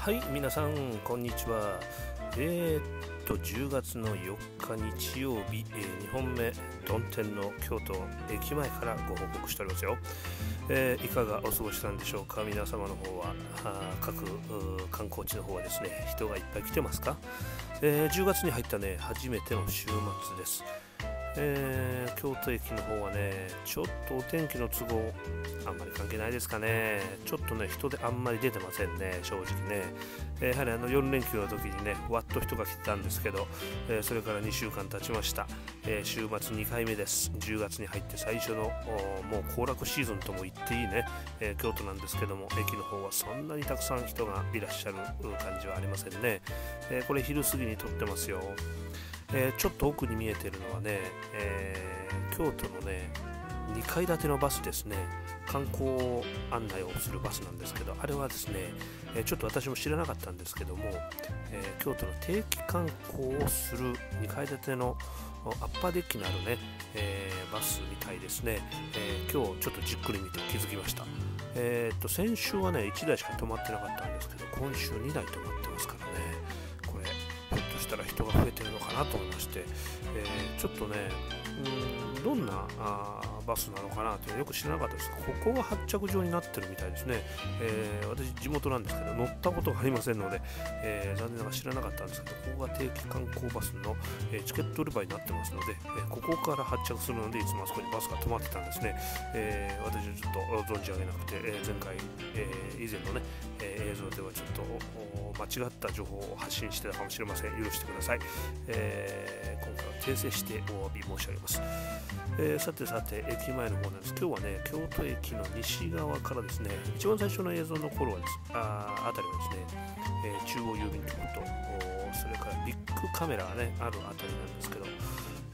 はい皆さんこんにちは。えー、っと10月の4日日曜日、えー、2本目曇天の京都駅前からご報告しておりますよ、えー、いかがお過ごしなんでしょうか？皆様の方は各観光地の方はですね人がいっぱい来てますか、え10月に入ったね初めての週末です。えー、京都駅の方はね、ちょっとお天気の都合、あんまり関係ないですかね、ちょっとね、人であんまり出てませんね、正直ね。えー、やはりあの4連休の時にね、わっと人が来たんですけど、えー、それから2週間経ちました、え週末2回目です、10月に入って最初のもう行楽シーズンとも言っていいね、え京都なんですけども、駅の方はそんなにたくさん人がいらっしゃる感じはありませんね。えこれ昼過ぎに撮ってますよ。えー、ちょっと奥に見えてるのはね、えー、京都のね2階建てのバスですね。観光案内をするバスなんですけどあれはですね、えー、ちょっと私も知らなかったんですけども、え京都の定期観光をする2階建てのアッパーデッキのあるね、えバスみたいですね、え今日ちょっとじっくり見て気づきました。えー、と先週はね1台しか止まってなかったんですけど今週2台止まってしたら人が増えてるのかなと思いまして、えー、ちょっとねうんどんなあバスなのかなというのよく知らなかったです。ここが発着場になってるみたいですね、えー、私地元なんですけど乗ったことがありませんので、えー、残念ながら知らなかったんですけどここが定期観光バスの、え、チケット売り場になってますので、えここから発着するのでいつもあそこにバスが止まってたんですね、え私はちょっと存じ上げなくて、え前回、え以前のね、え映像ではちょっと間違った情報を発信してたかもしれません。許してください、え今回は訂正してお詫び申し上げます、えさてさて駅前の方なんです。今日はね京都駅の西側からですね一番最初の映像の頃はですああたりはですね、えー、中央郵便局とそれからビッグカメラがねあるあたりなんですけど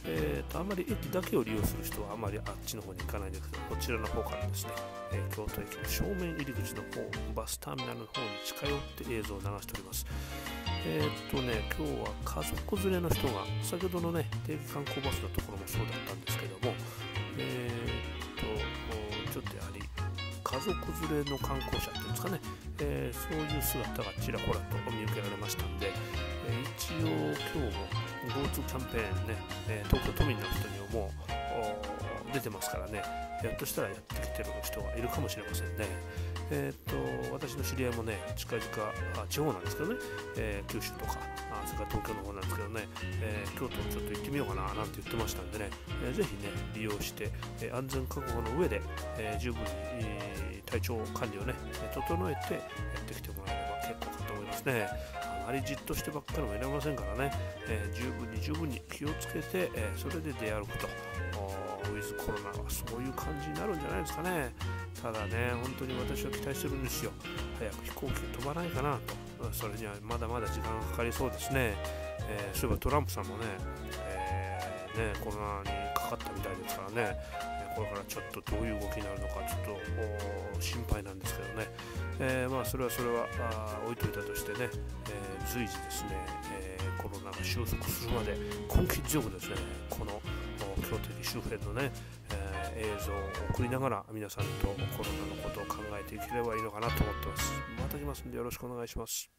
えーと、あんまり駅だけを利用する人はあまりあっちの方に行かないんですけどこちらの方からですね、えー、京都駅の正面入り口の方バスターミナルの方に近寄って映像を流しております。えー、っとね今日は家族連れの人が先ほどのね定期観光バスのところもそうだったんですけどもえー、っとちょっとやはり家族連れの観光者っていうんですかね、えー、そういう姿がちらほらと見受けられましたんで、えー、一応今日も GoTo キャンペーンね、え、東京都民の人にはもう出てますからね。ひょっとしたらやってきてる人がいるかもしれませんね。えーと、私の知り合いもね近々あ地方なんですけどね、え、九州とか。それか東京の方なんですけどね、えー、京都ちょっと行ってみようかななんて言ってましたんでね、えー、ぜひね利用して、え安全確保の上で、え十分に、え体調管理をね整えてやってきてもらえれば結構かと思いますね。あまりじっとしてばっかりもいられませんからね、え十分に十分に気をつけて、えそれで出歩くとウィズコロナはそういう感じになるんじゃないですかね。ただね本当に私は期待してるんですよ。早く飛行機飛ばないかなと。それにはまだまだ時間がかかりそうですね、えー、そういえばトランプさんもね,、えー、ねコロナにかかったみたいですからね。これからちょっとどういう動きになるのかちょっと心配なんですけどね、えー、まあそれはそれはあ置いといたとしてね、えー、随時ですね、えー、コロナが収束するまで根気強くですねこの京都駅周辺のね、えー、映像を送りながら皆さんとコロナのことを考えていければいいのかなと思ってます。また来ますんでよろしくお願いします。